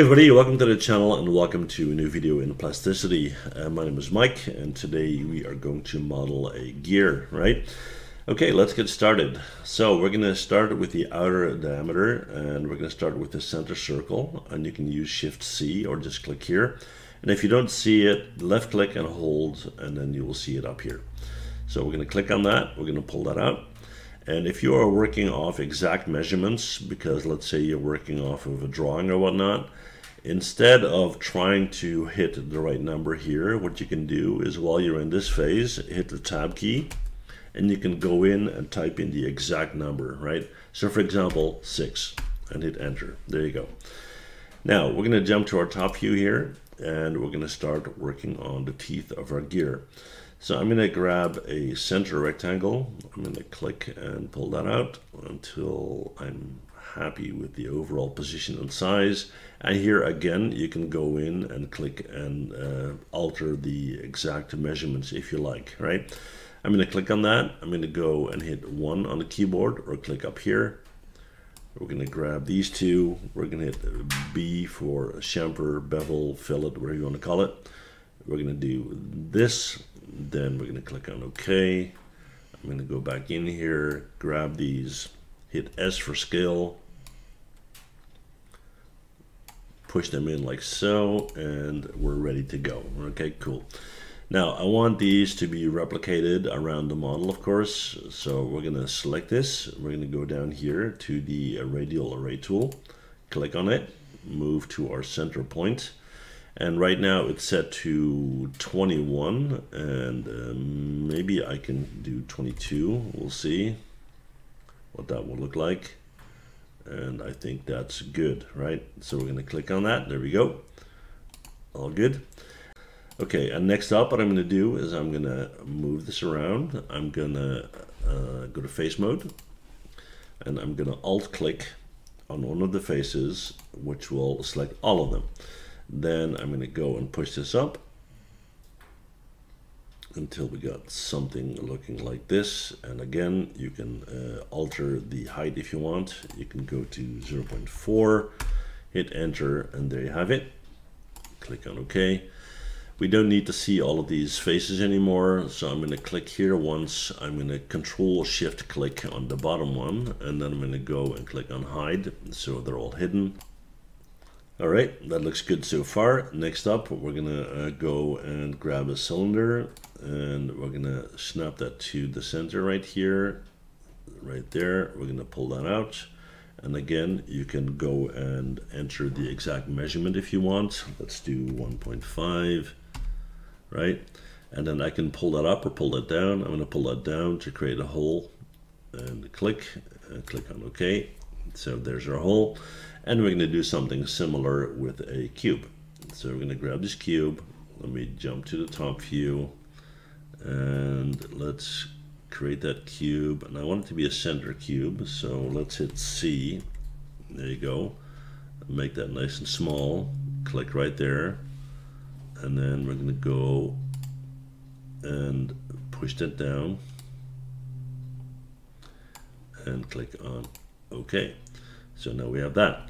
Hey everybody, welcome to the channel and welcome to a new video in plasticity. Uh, my name is Mike and today we are going to model a gear, right? Okay, let's get started. So we're going to start with the outer diameter and we're going to start with the center circle and you can use Shift C or just click here. And if you don't see it, left click and hold and then you will see it up here. So we're going to click on that, we're going to pull that out and if you are working off exact measurements, because let's say you're working off of a drawing or whatnot, instead of trying to hit the right number here, what you can do is while you're in this phase, hit the tab key, and you can go in and type in the exact number, right? So for example, six, and hit enter. There you go. Now we're going to jump to our top view here, and we're going to start working on the teeth of our gear. So I'm going to grab a center rectangle. I'm going to click and pull that out until I'm happy with the overall position and size. And here again, you can go in and click and uh, alter the exact measurements if you like, right? I'm going to click on that. I'm going to go and hit one on the keyboard or click up here. We're going to grab these two. We're going to hit B for chamfer, bevel, fillet, whatever you want to call it. We're going to do this then we're going to click on OK. I'm going to go back in here, grab these, hit S for scale, push them in like so, and we're ready to go. Okay, cool. Now, I want these to be replicated around the model, of course. So we're going to select this. We're going to go down here to the radial array tool, click on it, move to our center point, and right now it's set to 21 and um, maybe I can do 22 we'll see what that will look like. And I think that's good right? So we're gonna click on that. There we go. All good okay and next up what I'm gonna do is I'm gonna move this around I'm gonna uh, go to face mode and I'm gonna alt click on one of the faces which will select all of them then I'm going to go and push this up until we got something looking like this. And again, you can uh, alter the height if you want. You can go to 0.4, hit enter, and there you have it. Click on OK. We don't need to see all of these faces anymore. So I'm going to click here once. I'm going to control shift click on the bottom one. And then I'm going to go and click on hide. So they're all hidden. All right, that looks good so far. Next up, we're gonna uh, go and grab a cylinder and we're gonna snap that to the center right here, right there. We're gonna pull that out. And again, you can go and enter the exact measurement if you want. Let's do 1.5, right? And then I can pull that up or pull that down. I'm gonna pull that down to create a hole and click and click on OK. So there's our hole. And we're going to do something similar with a cube. So we're going to grab this cube. Let me jump to the top view. And let's create that cube. And I want it to be a center cube. So let's hit C. There you go. Make that nice and small. Click right there. And then we're going to go and push that down and click on OK. So now we have that.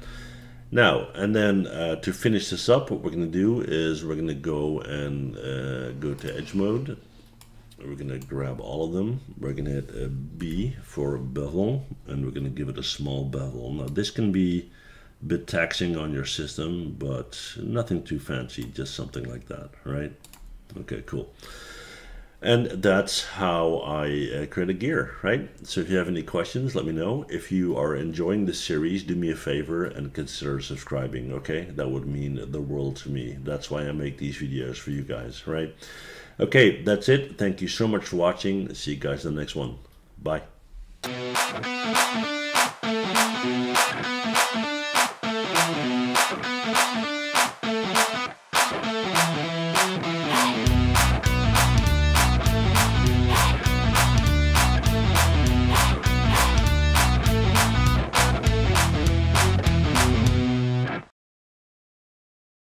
Now, and then uh, to finish this up, what we're going to do is we're going to go and uh, go to edge mode. We're going to grab all of them. We're going to hit a B for a bevel, and we're going to give it a small bevel. Now, this can be bit taxing on your system, but nothing too fancy, just something like that, right? Okay, cool. And that's how I uh, create a gear, right? So if you have any questions, let me know. If you are enjoying this series, do me a favor and consider subscribing, okay? That would mean the world to me. That's why I make these videos for you guys, right? Okay, that's it. Thank you so much for watching. See you guys in the next one. Bye.